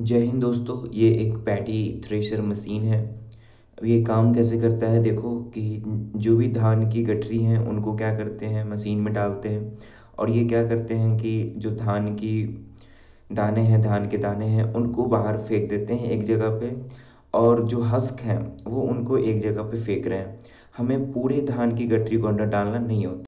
जय हिंद दोस्तों, ये एक पैटी थ्रेशर मशीन है। ये काम कैसे करता है? देखो कि जो भी धान की गठरी हैं, उनको क्या करते हैं? मशीन में डालते हैं। और ये क्या करते हैं कि जो धान की दाने हैं, धान के दाने हैं, उनको बाहर फेंक देते हैं एक जगह पे। और जो हस्क हैं, वो उनको एक जगह पे फेंक रहे हैं। हमें पूरे धान की गठरी को अंदर डालना नहीं होता।